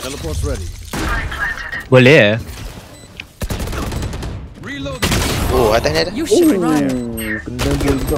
Teleport's ready. Boleh Oh, ada ni ada. You should run. Oh, kena juga